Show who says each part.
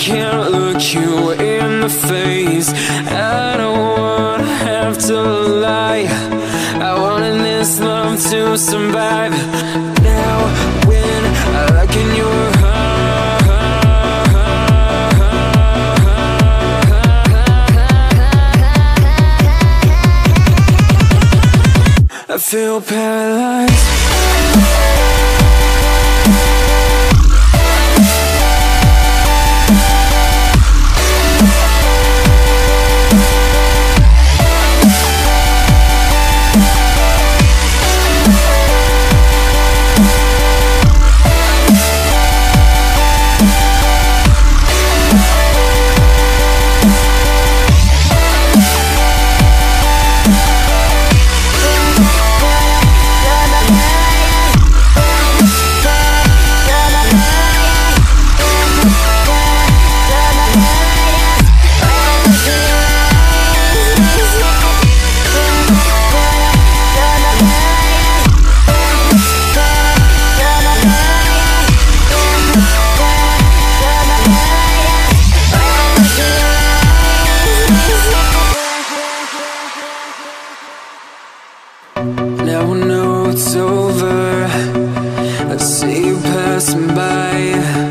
Speaker 1: can't look you in the face. I don't wanna have to lie. I wanted this love to survive. Now when I look in your I feel paralyzed it's over. I see you passing by.